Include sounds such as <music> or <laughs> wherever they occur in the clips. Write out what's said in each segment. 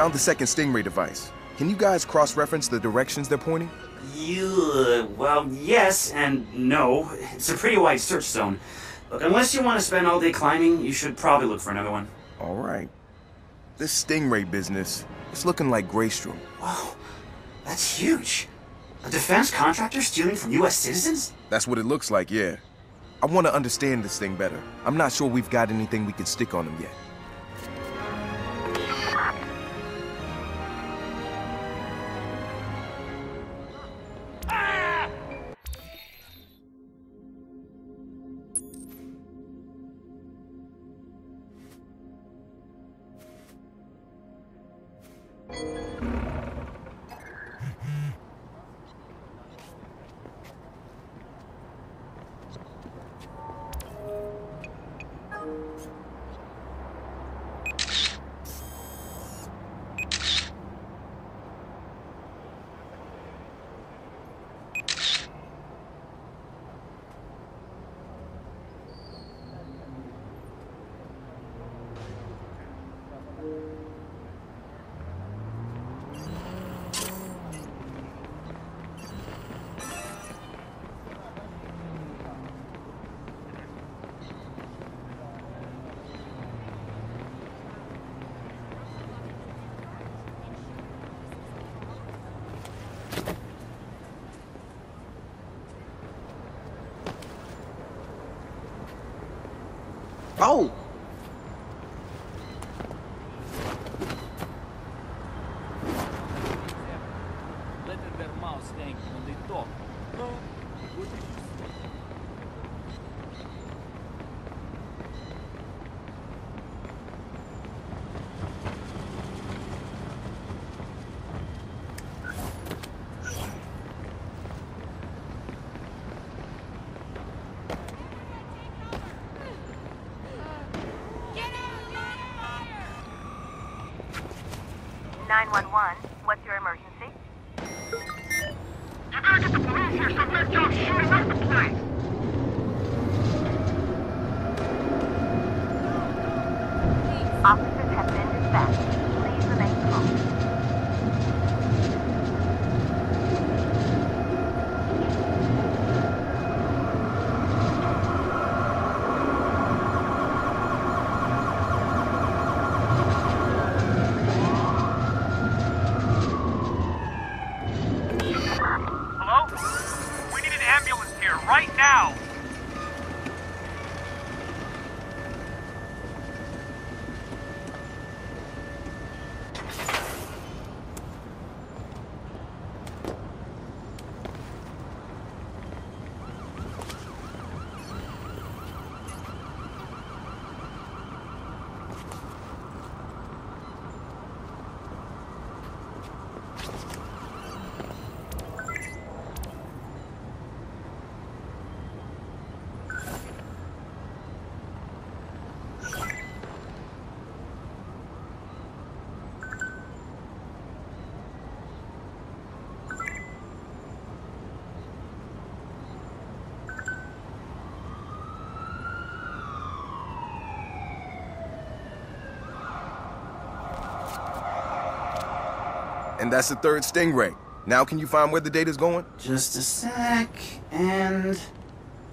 Found the second Stingray device. Can you guys cross-reference the directions they're pointing? You, well, yes and no. It's a pretty wide search zone. Look, unless you want to spend all day climbing, you should probably look for another one. All right. This Stingray business, it's looking like Greystrom. Whoa, that's huge. A defense contractor stealing from U.S. citizens? That's what it looks like, yeah. I want to understand this thing better. I'm not sure we've got anything we can stick on them yet. Oh! Letting their mouths hang when they talk. What did you say? And that's the third stingray. Now can you find where the data's going? Just a sec, and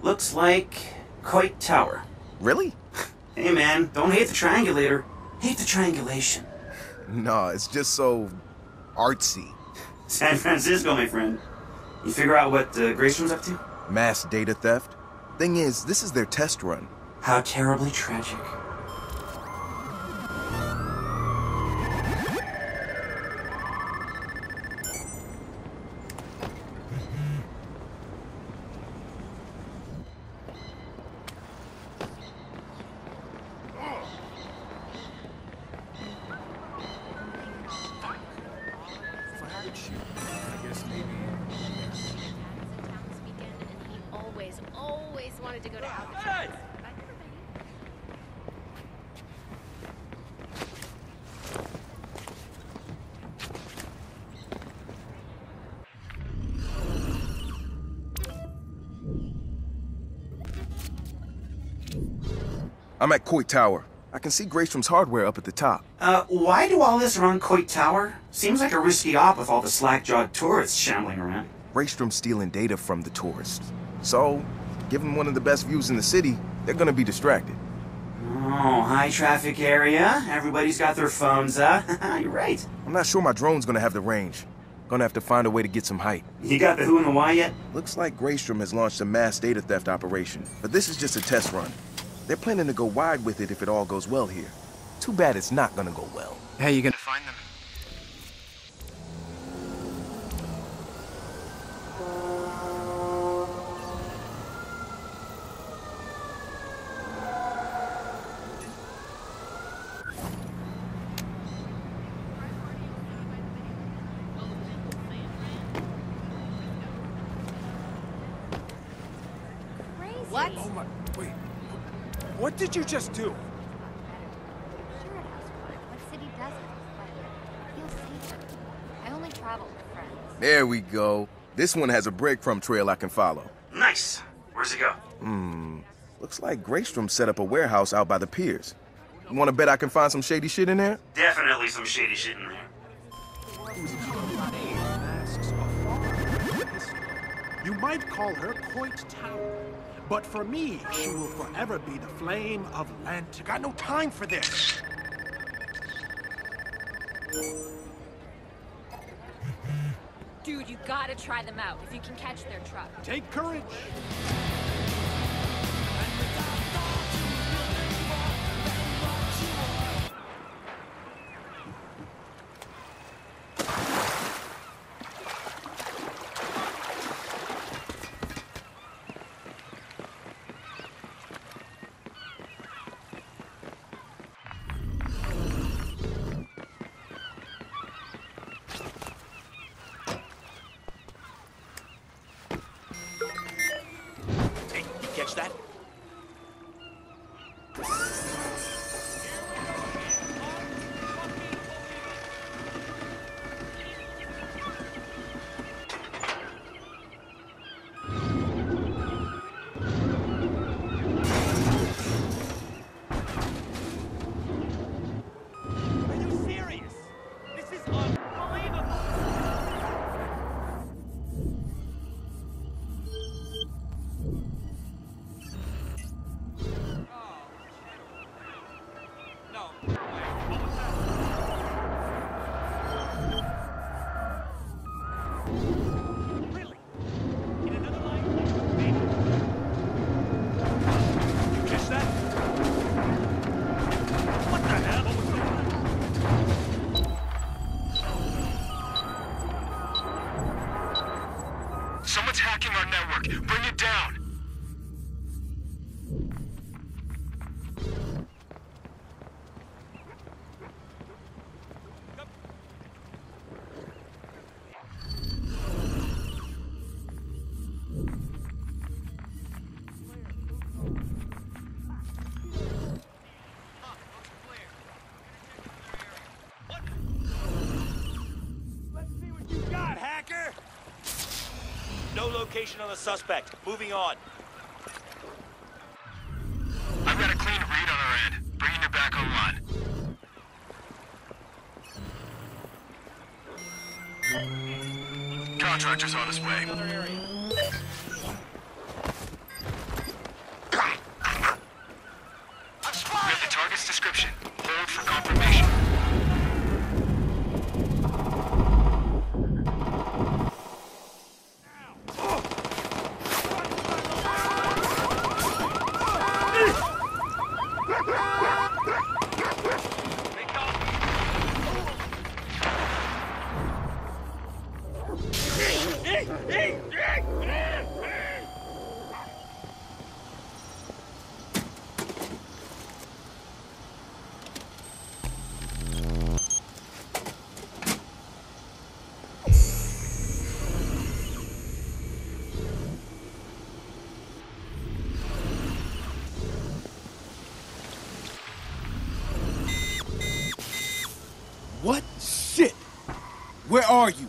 looks like Coit Tower. Really? <laughs> Hey man, don't hate the triangulator. Hate the triangulation. No, it's just so artsy. <laughs> San Francisco, my friend. You figure out what uh, Graystrom's up to? Mass data theft. Thing is, this is their test run. How terribly tragic. Always wanted to go to Alcatraz. But I've never been. I'm at Coit Tower. I can see Graystrom's hardware up at the top. Uh, why do all this around Coit Tower? Seems like a risky op with all the slack-jawed tourists shambling around. Graystrom's stealing data from the tourists. So, given one of the best views in the city, they're gonna be distracted. Oh, high traffic area. Everybody's got their phones up. <laughs> You're right. I'm not sure my drone's gonna have the range. Gonna have to find a way to get some height. You got the who and the why yet? Looks like Graystrom has launched a mass data theft operation, but this is just a test run. They're planning to go wide with it if it all goes well here. Too bad it's not gonna go well. How you gonna find them? Crazy. What? Oh my. Wait. What did you just do? Sure it has one. What city doesn't? But I feel. I only travel with friends. There we go. This one has a breadcrumb trail I can follow. Nice. Where's it go? Hmm. Looks like Graystrom set up a warehouse out by the piers. You wanna bet I can find some shady shit in there? Definitely some shady shit in there. masks a far You might call her Coit Tower, but for me, she will forever be the flame of Lent. I got no time for this. Dude, you gotta try them out if you can catch their truck. Take courage. location on the suspect. Moving on. I've got a clean read on our end. Bringing it back online. Contractors on his way. Are you?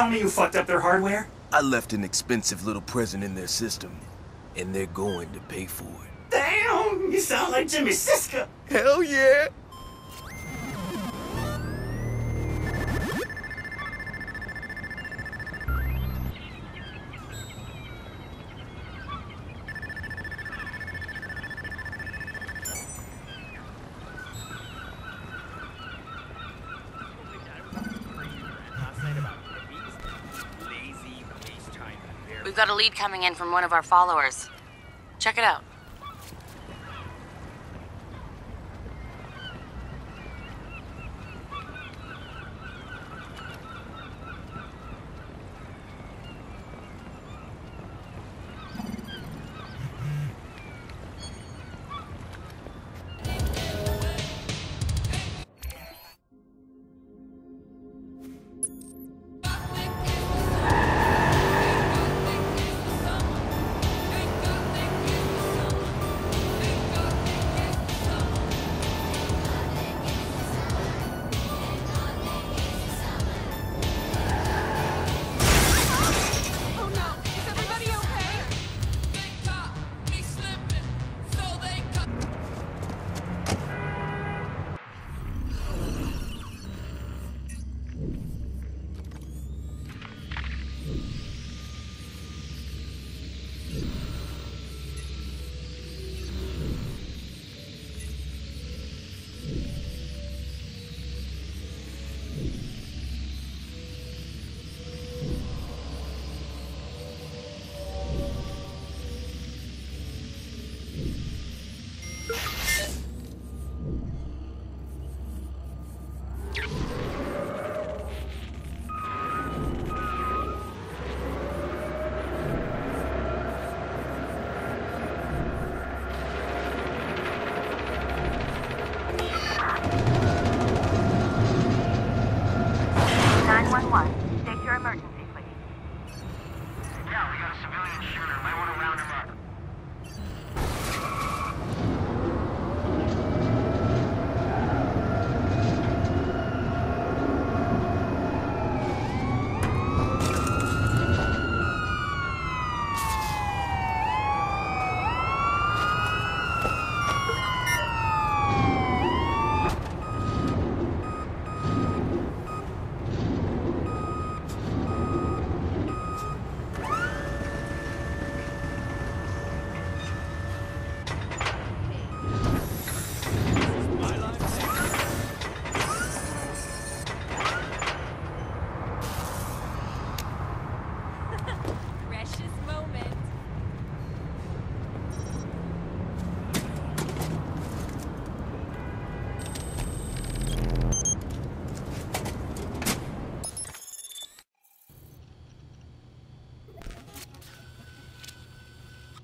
Tell me you fucked up their hardware? I left an expensive little present in their system, and they're going to pay for it. Damn, you sound like Jimmy Siska. Hell yeah! We've got a lead coming in from one of our followers. Check it out.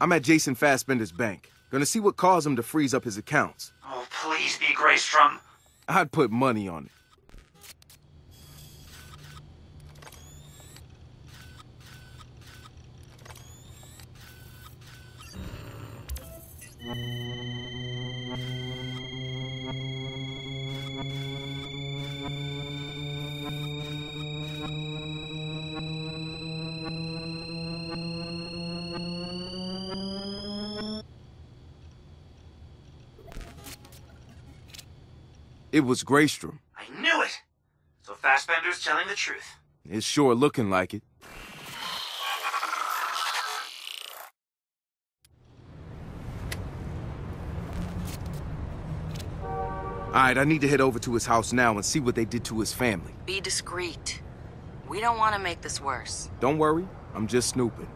I'm at Jason Fassbender's bank. Gonna see what caused him to freeze up his accounts. Oh, please be Greystrom. I'd put money on it. Was Graystrom. I knew it! So Fassbender's telling the truth. It's sure looking like it. Alright, I need to head over to his house now and see what they did to his family. Be discreet. We don't want to make this worse. Don't worry, I'm just snooping.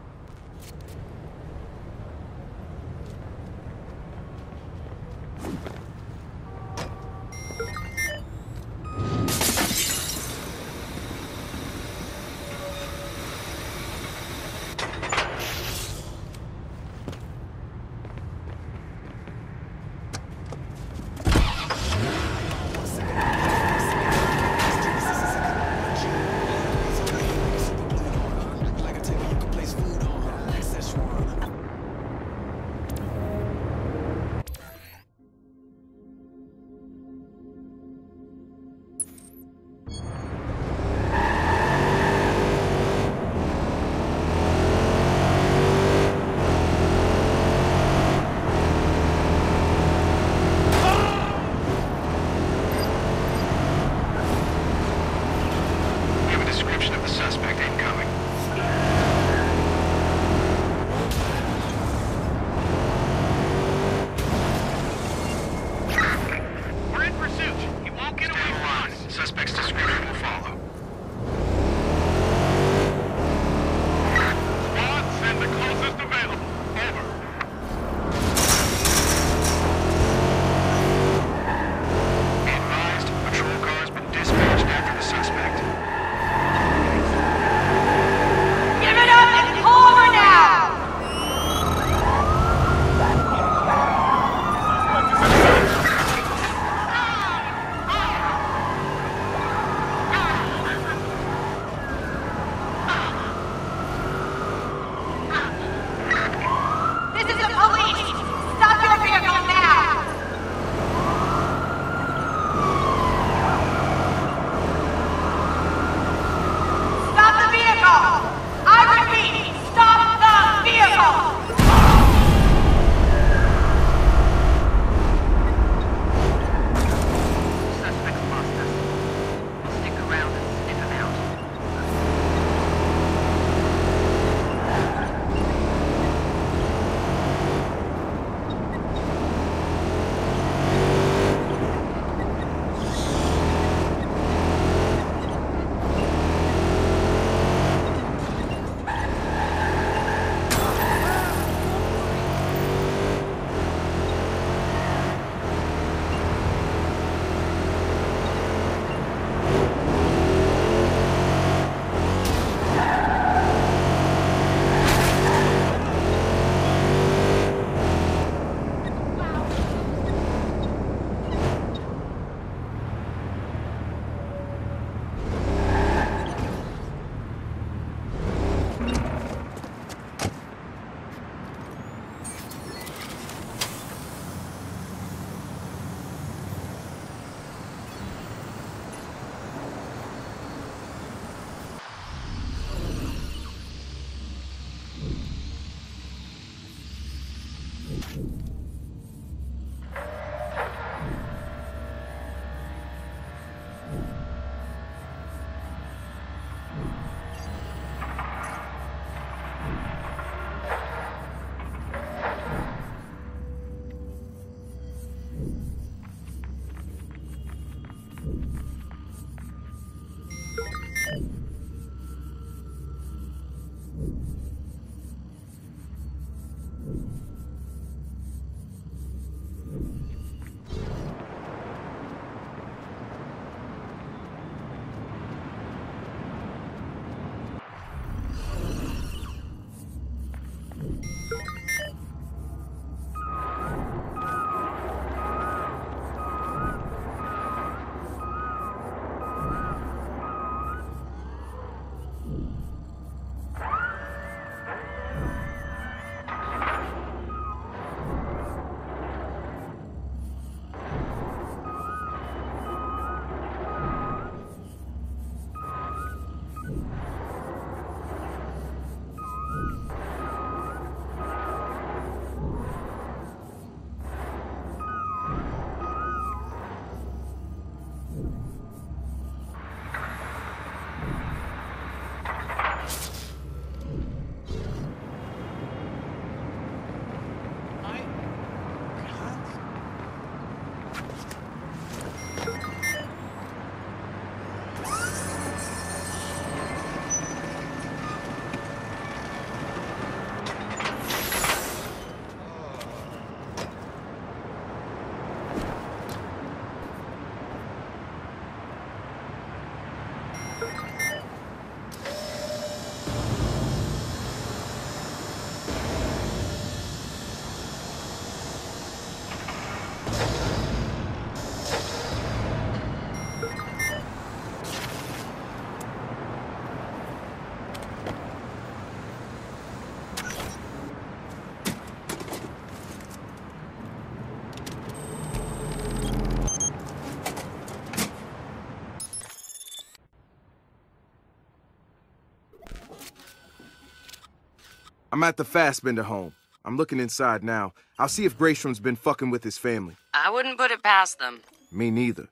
I'm at the Fassbender home. I'm looking inside now. I'll see if Graystrom's been fucking with his family. I wouldn't put it past them. Me neither.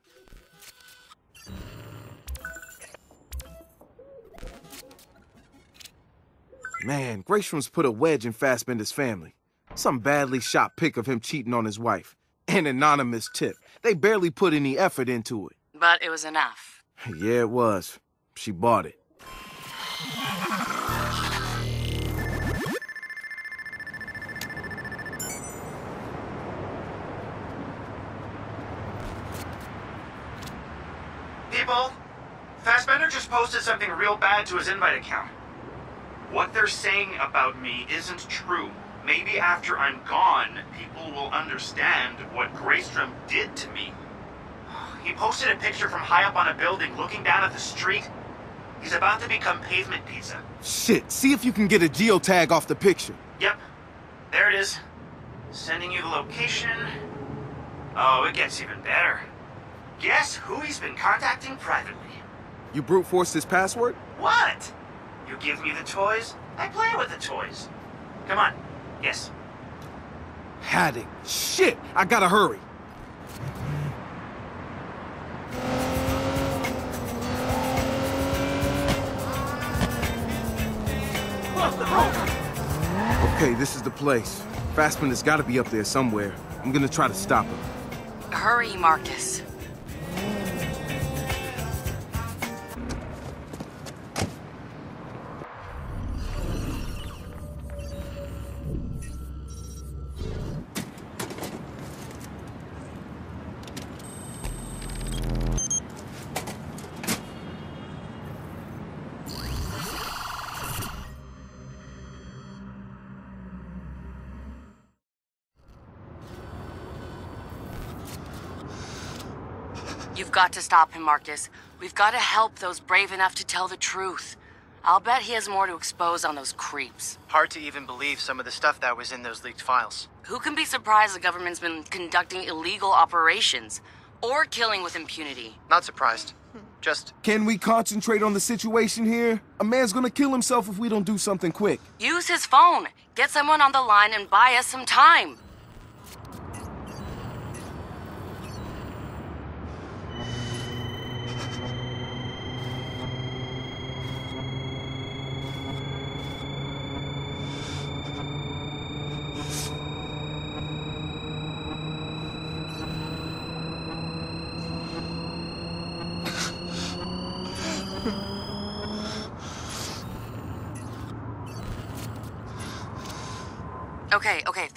Man, Graystrom's put a wedge in Fassbender's family. Some badly shot pic of him cheating on his wife. An anonymous tip. They barely put any effort into it. But it was enough. <laughs> Yeah, it was. She bought it. Fassbender just posted something real bad to his invite account. What they're saying about me isn't true. Maybe after I'm gone, people will understand what Graystrom did to me. He posted a picture from high up on a building looking down at the street. He's about to become pavement pizza. Shit, see if you can get a geotag off the picture. Yep, there it is. Sending you the location. Oh, it gets even better. Guess who he's been contacting privately? You brute forced his password? What? You give me the toys, I play with the toys. Come on. Yes. Had. Shit, I gotta hurry. Okay, this is the place. Fastman's gotta be up there somewhere. I'm gonna try to stop him. Hurry, Marcus. Got to stop him, Marcus. We've got to help those brave enough to tell the truth. I'll bet he has more to expose on those creeps. Hard to even believe some of the stuff that was in those leaked files. Who can be surprised the government's been conducting illegal operations? Or killing with impunity? Not surprised. Just. Can we concentrate on the situation here? A man's gonna kill himself if we don't do something quick. Use his phone. Get someone on the line and buy us some time.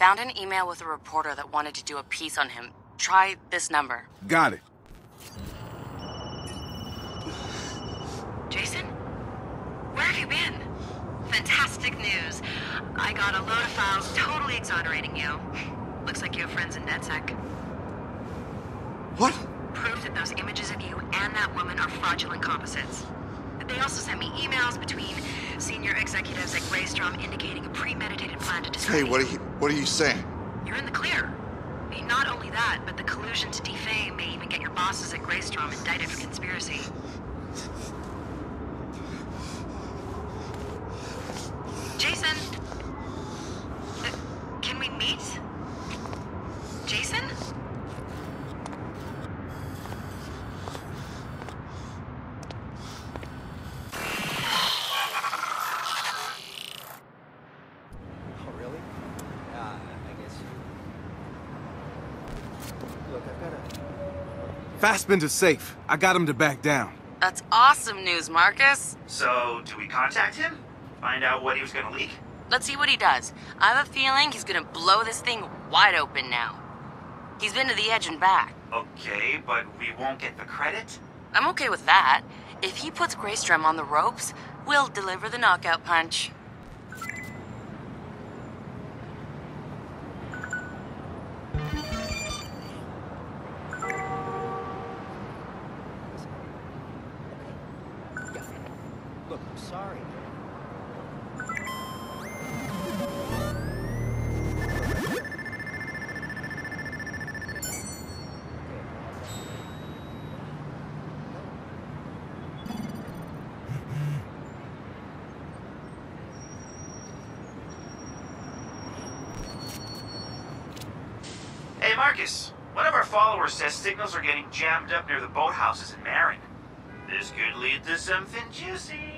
Found an email with a reporter that wanted to do a piece on him. Try this number. Got it. Jason? Where have you been? Fantastic news. I got a load of files totally exonerating you. Looks like you have friends in DedSec. What? Proof that those images of you and that woman are fraudulent composites. They also sent me emails between senior executives at Greystrom indicating a premeditated plan to destroy Hey, what are you what are you saying? You're in the clear. I mean, not only that, but the collusion to defame may even get your bosses at Greystrom indicted for conspiracy. Jason? Uh, can we meet? Jason? Oh, really? Uh, I guess. Look, I've got a. Safe. I got him to back down. That's awesome news, Marcus. So, do we contact him? Find out what he was gonna leak? Let's see what he does. I have a feeling he's gonna blow this thing wide open now. He's been to the edge and back. Okay, but we won't get the credit? I'm okay with that. If he puts Greystrom on the ropes, we'll deliver the knockout punch. Boathouses in Marin. This could lead to something juicy.